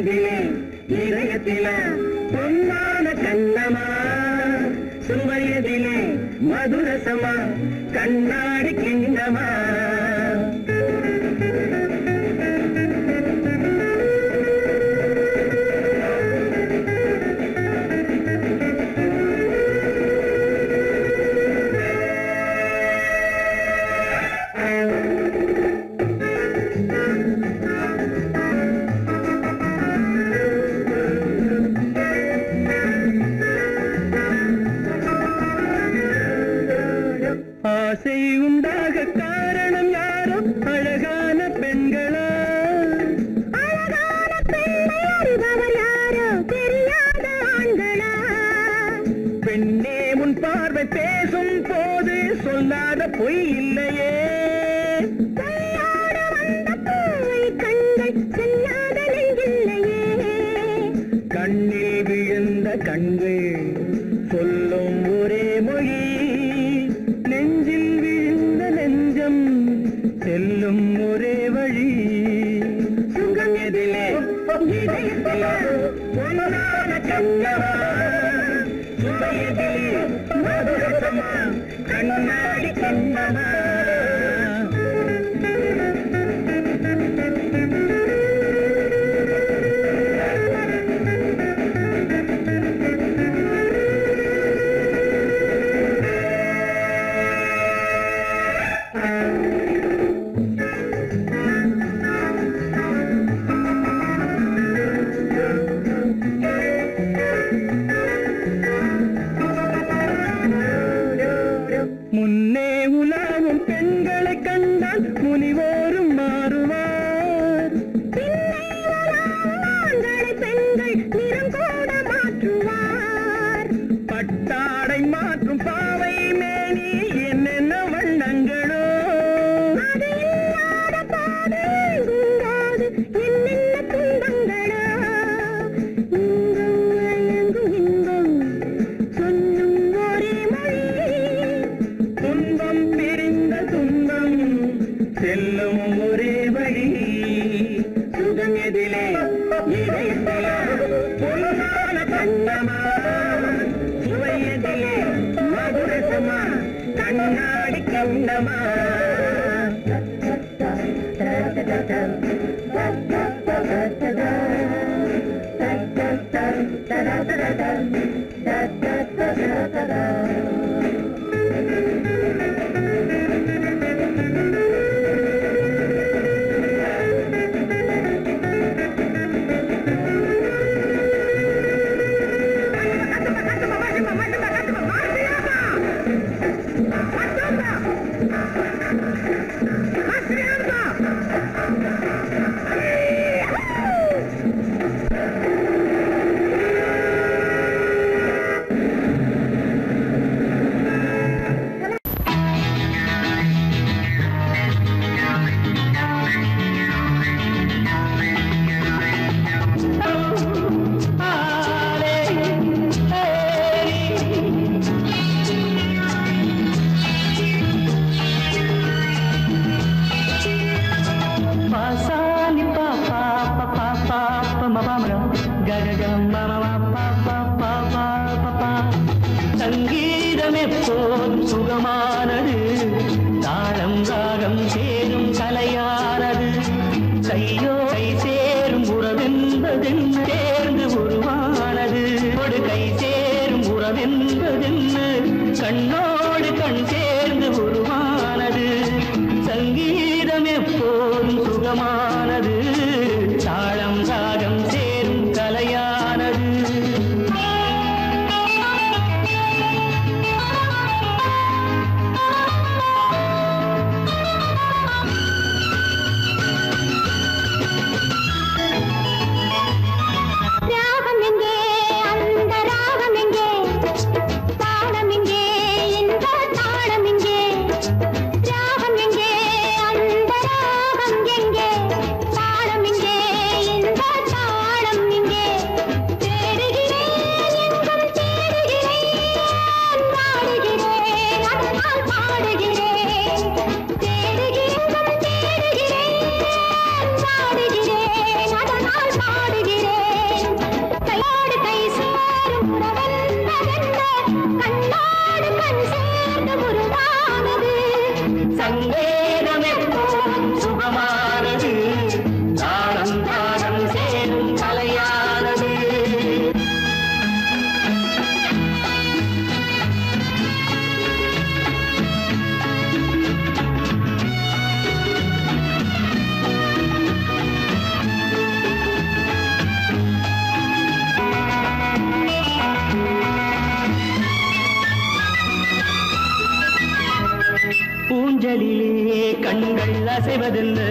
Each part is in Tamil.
மனதிலே இதயத்திலே பொன்னான கண்ணமா? சுவையதிலே மதுரசமா? கண்ணாடி கிண்ணமா? బలి బలి మధుర కన్నాడి కన్నమా again. என்பதென்ன? கண்ணோடு கண்டே அசைவதில்லை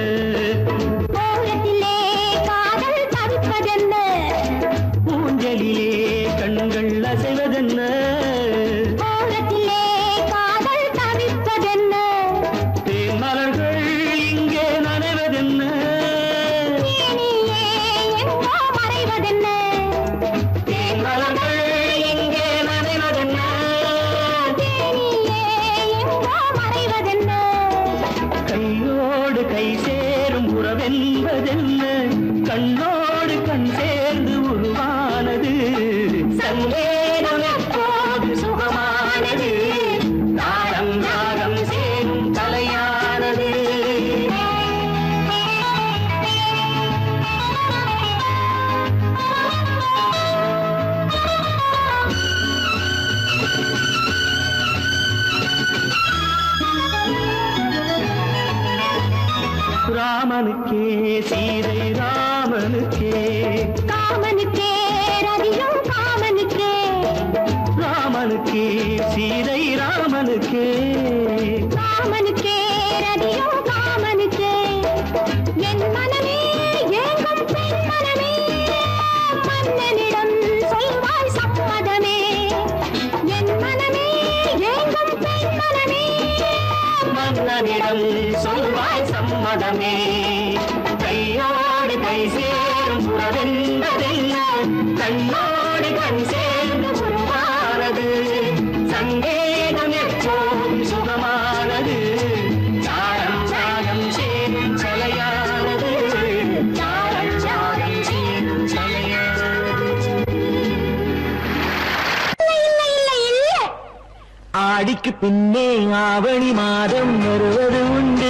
ராமனுக்கே சீதை ராமனுக்கே. ராமனுக்கே ரதியும் காமனுக்கே கை சேரும் உறவென்பதென்ன கண்ணோடு கண் சேரும் ஆடிக்கு பின்னே ஆவணி மாதம் வருவது உண்டு.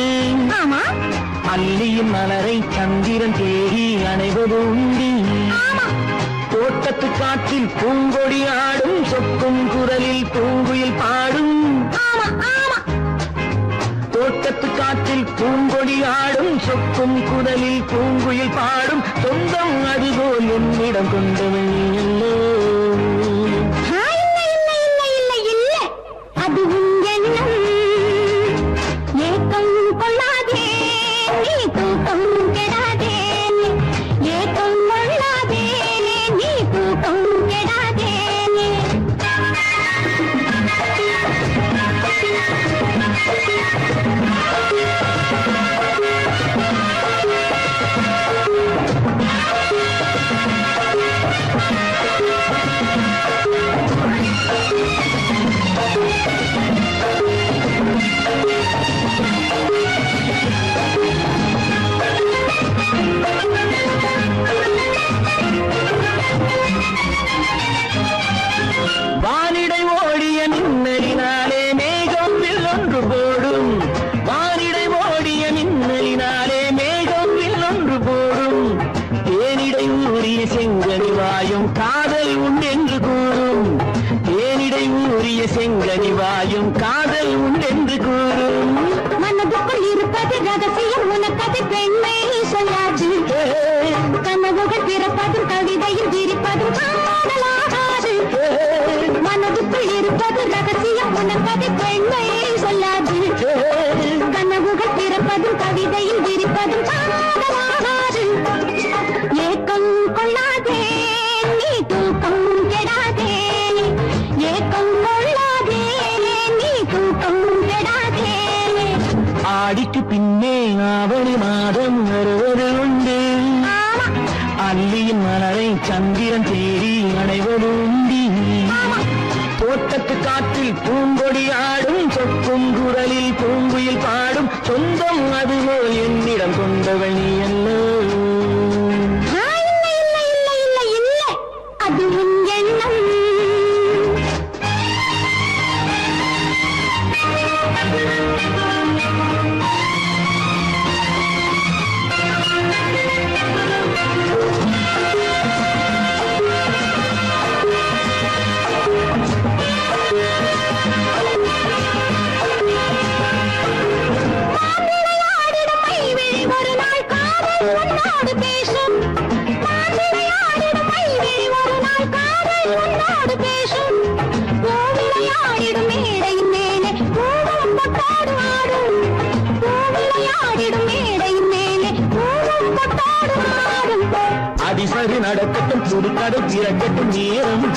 மல்லியின் மலரை சந்திரன் தேடி அணைவது உண்டு. தோட்டத்து காற்றில் பூங்கொடி ஆடும் சொக்கும் குரலில் பூங்குயில் பாடும். தோட்டத்து காற்றில் பூங்கொடி ஆடும் சொக்கும் குரலில் பூங்குயில் பாடும். சொந்தம் அதுபோல் என்னிடம் கொண்டவன்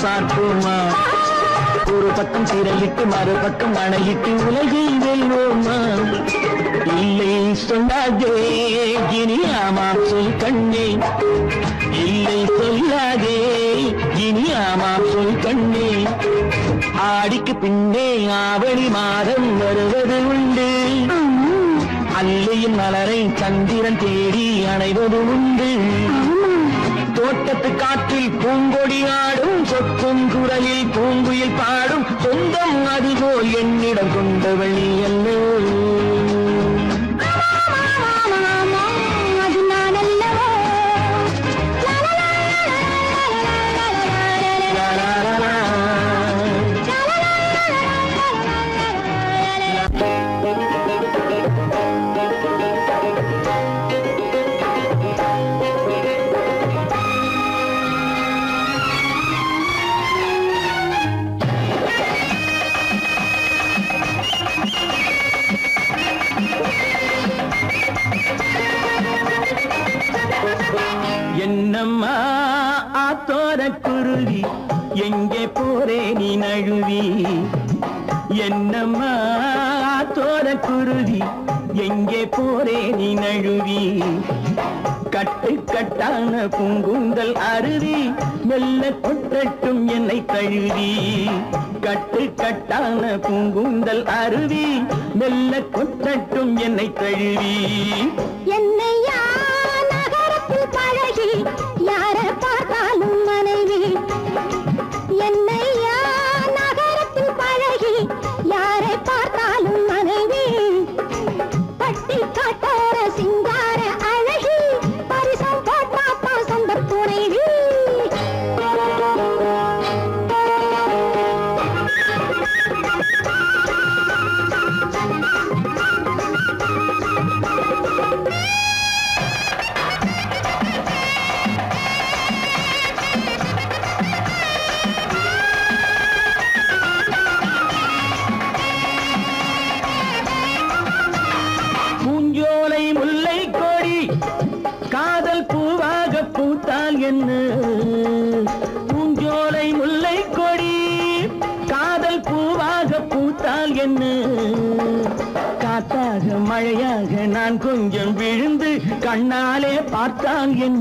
பார்ப்போமா? ஒரு பக்கம் சீரலிட்டு மறுபக்கம் அணையிட்டு உலகை வெல்வோமா? இல்லை சொல்லாதே இனி ஆமா சொல் கண்ணே. இல்லை சொல்லாதே இனி ஆமா சொல் கண்ணே. ஆடிக்கு பின்னே ஆவணி மாதம் வருவது உண்டு. அல்லையின் மலரை சந்திரன் தேடி அணைவது உண்டு. முகத்து காற்றில் பூங்கொடி ஆடும் சொக்கும் குரலில் பூங்குயில் பாடும் சொந்தம் அதுபோல் என்னிடம் கொண்டவள் அல்லோ என்னம்மா? தோர குருதி எங்கே போரே நீ நழுவி? கட்டு கட்டான பூங்குந்தல் அருவி மெல்ல கொற்றட்டும் என்னை தழுவி. கட்டு கட்டான பூங்குந்தல் அருவி மெல்ல கொற்றட்டும் என்னை தழுவி. என்னை கண்ணாலே பார்த்தான் என்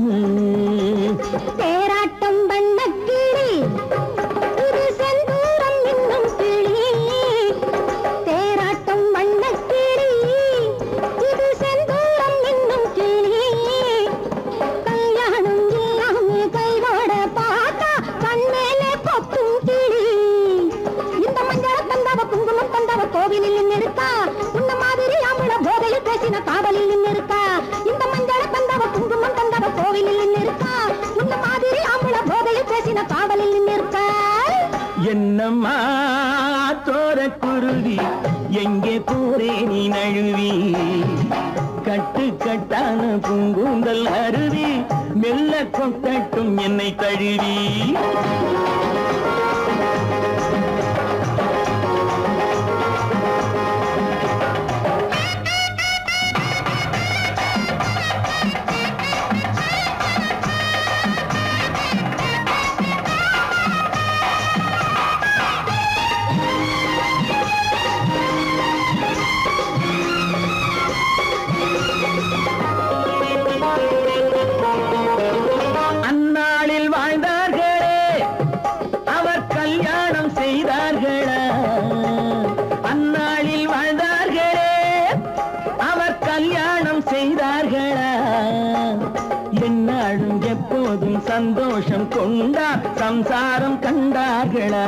சந்தோஷம் கொண்டார் சம்சாரம் கண்டார்களா?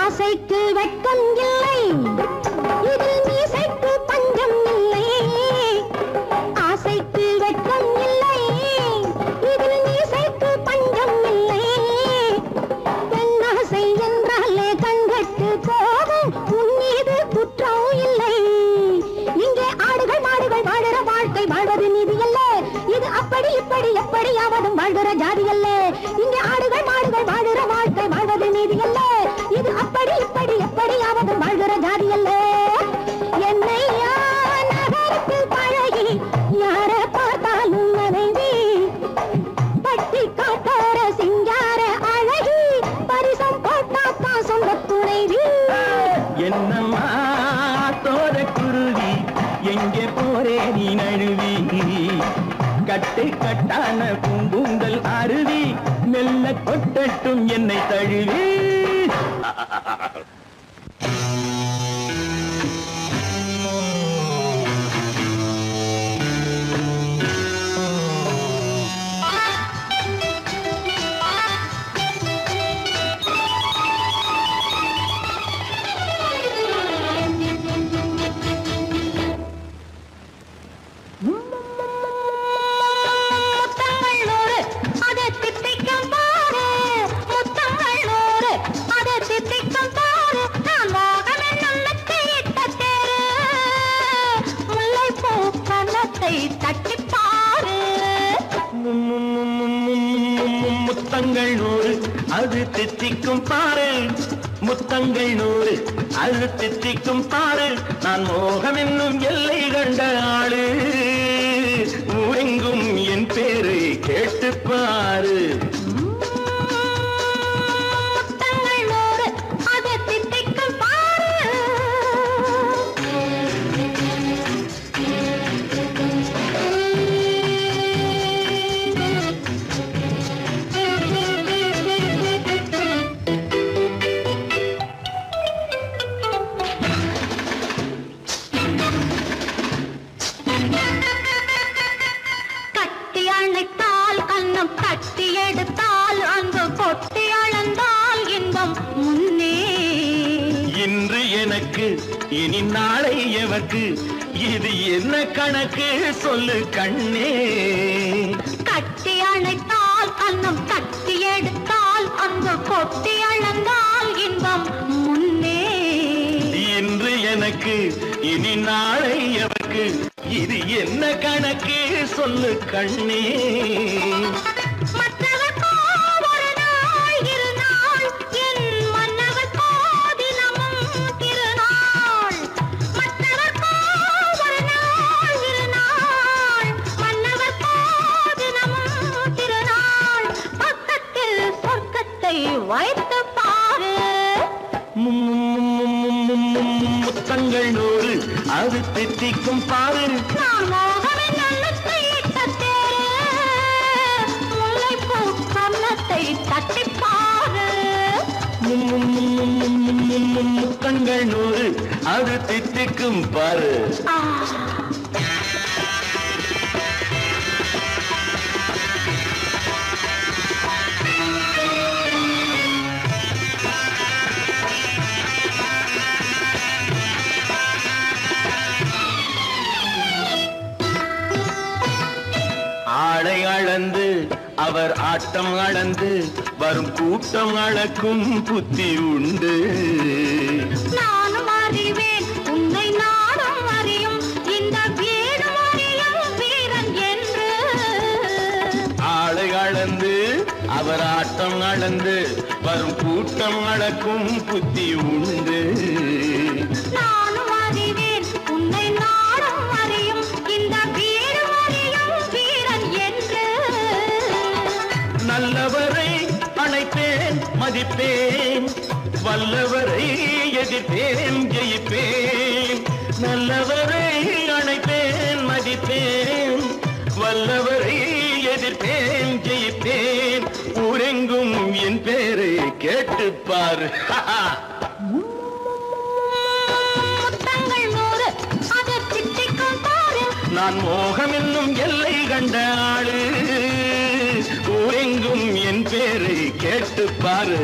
ஆசைக்கு வெட்கம் எனக்கு இனி நாளை எவக்கு? இது என்ன கணக்கு? சொல்லு கண்ணே. கட்டி அணைத்தால் அன்னம் கட்டி எடுத்தால் அந்த கொட்டி அழந்தால் இன்பம் முன்னே. இன்று எனக்கு இனி நாளை எவக்கு? இது என்ன கணக்கு? சொல்லு கண்ணே. வெற்றிக்கும் பாரு முக்கங்கள் நூறு அது தித்திக்கும் பாரு ஆளை அளந்து அவர் ஆட்டம் அளந்து வரும் கூட்டம் அளக்கும் புத்தி உண்டு. நானும் அறிவேன் உன்னை நானும் அறியும் இந்த வீரன் என்று. ஆளை அளந்து அவர் ஆட்டம் அளந்து வரும் கூட்டம் அளக்கும் புத்தி உண்டு. எதிர்ப்பேன் வல்லவரை எதிர்ப்பேன் ஜெயிப்பேன். நல்லவரை அணைப்பேன் மதிப்பேன். வல்லவரை எதிர்ப்பேன் ஜெயிப்பேன். ஊரெங்கும் என் பேரை கேட்டுப்பார். நான் மோகம் என்னும் எல்லை கண்ட ஆளு. ஊரெங்கும் என் பேரை கேட்டு பாரு.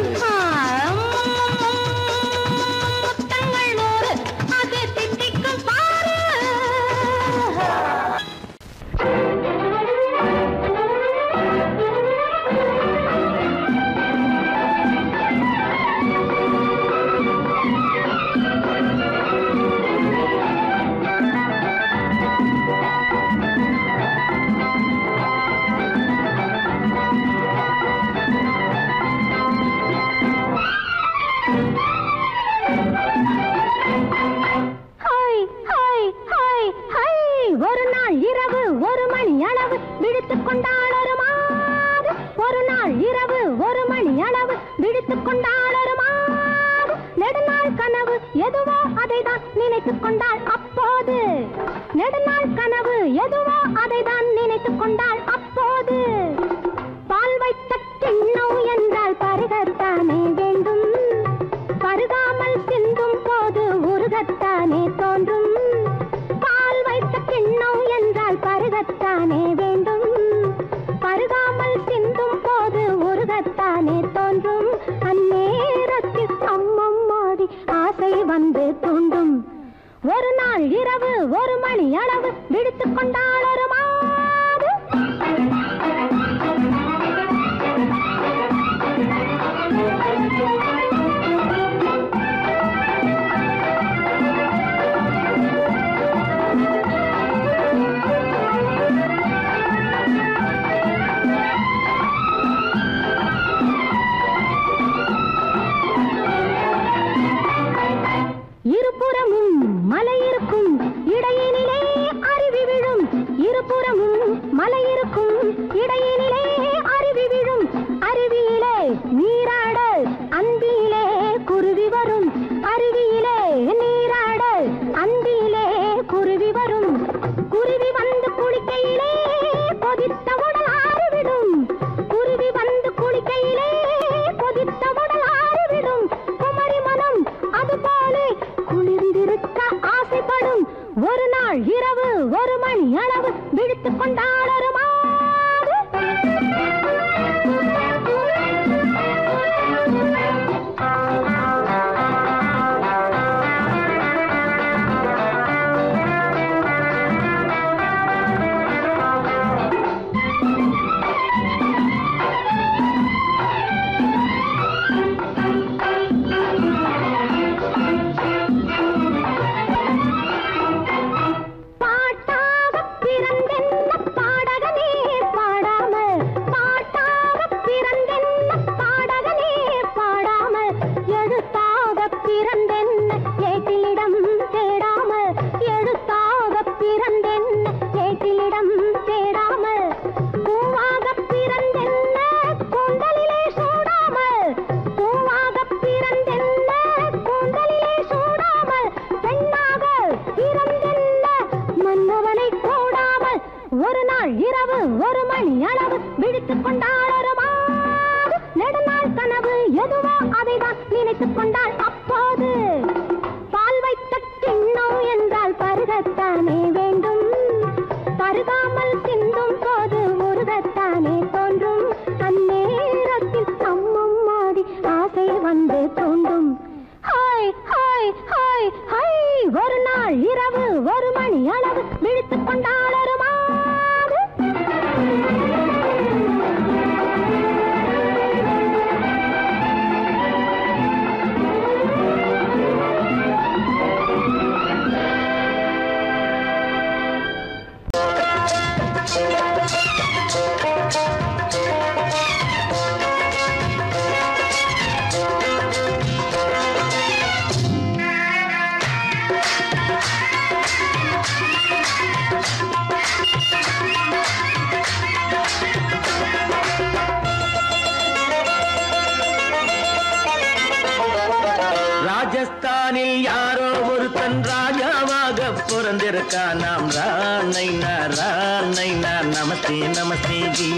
ராஜஸ்தானில் யாரோ ஒருத்தன் ராஜாவாக பிறந்திருக்கா. நாம் ராணை நாராணை நான் நமஸ்தே நமஸ்தேஜி.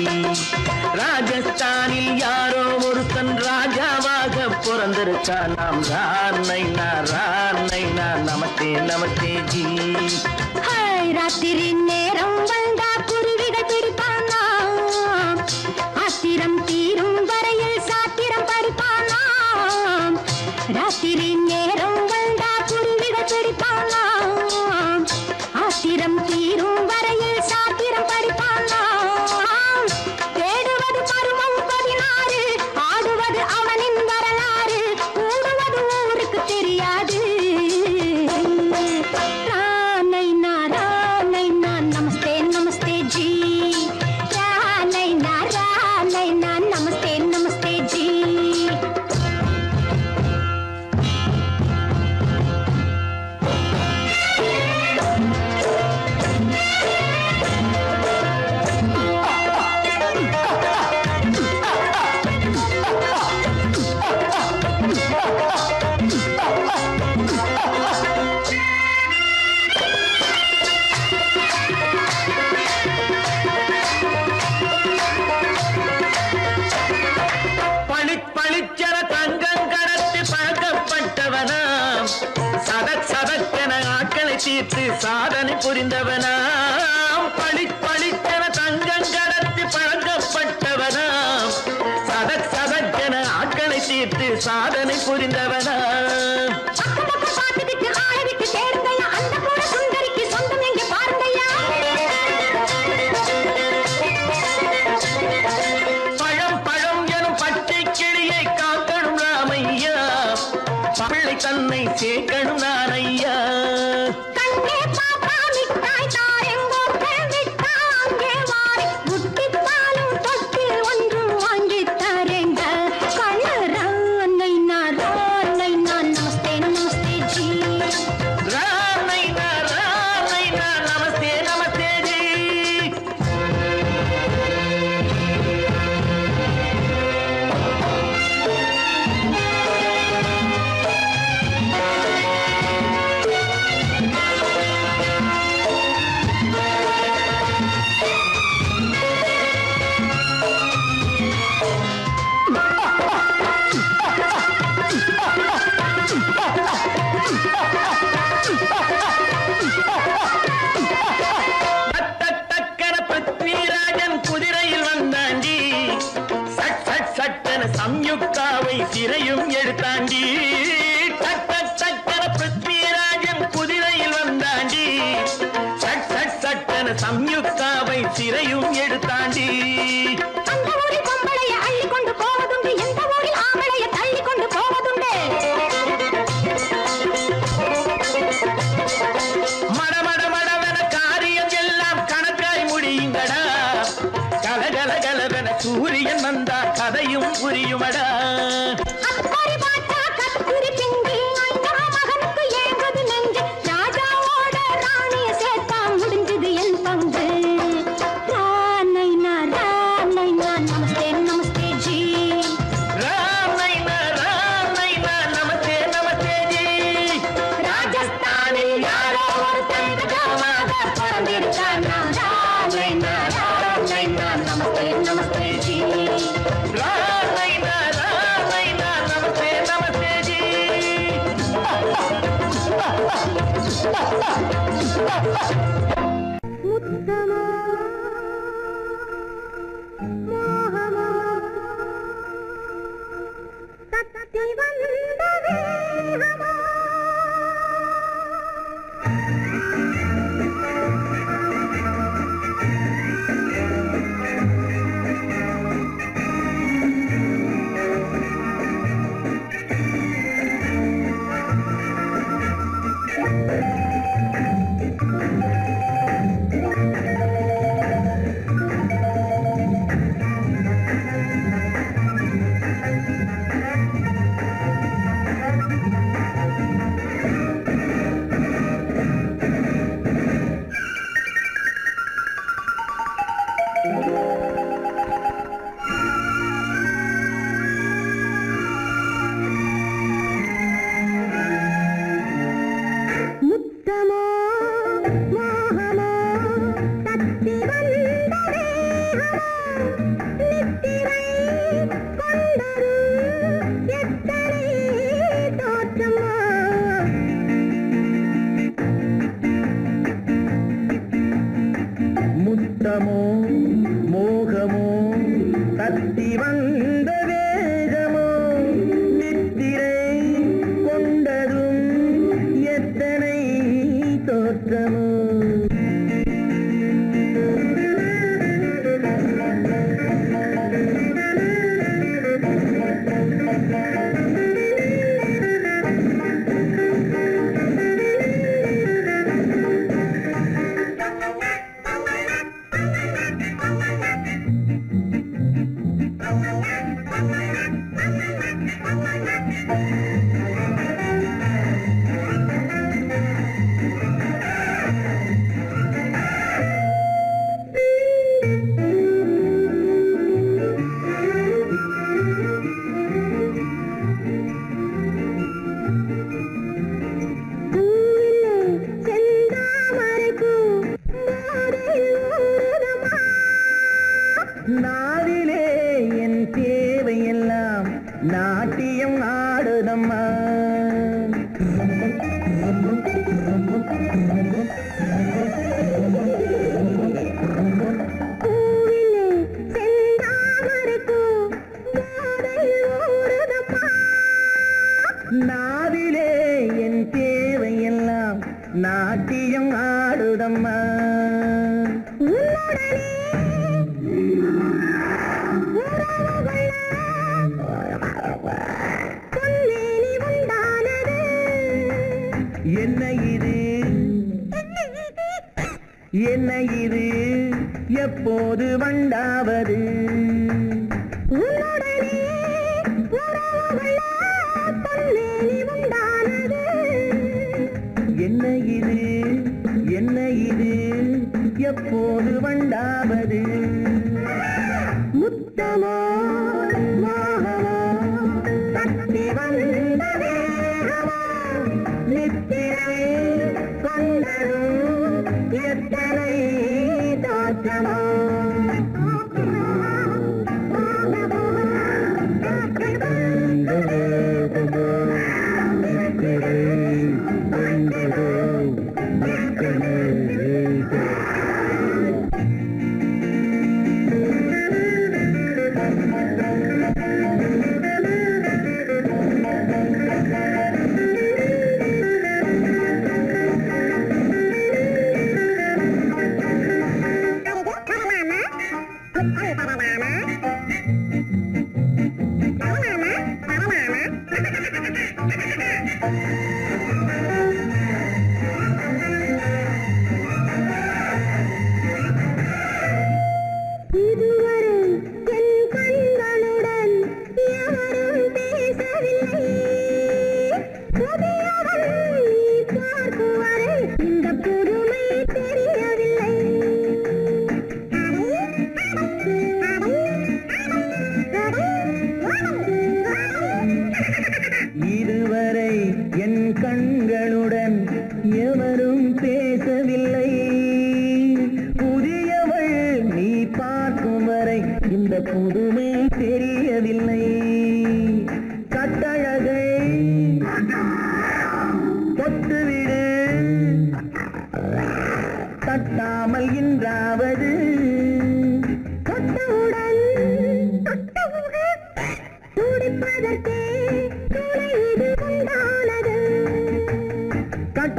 ராஜஸ்தானில் யாரோ ஒருத்தன் ராஜ பிறந்துருச்சா நாம் தான் நைனா ரான் நைனா நமத்தே நமத்தே ஜி. ராத்திரி நேரம் வந்தா புரிந்தவனாம். பழி பழித்தன தங்கம் கடத்தி பழங்கப்பட்டவனாம் சதக் சதக்கென ஆட்களை தீர்த்து சாதனை புரிந்தவனாம்.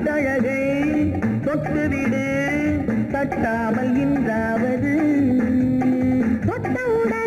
கட்டழகை தொட்டுவிடு தட்டாமல் இன்றாவது தொட்டவுடன்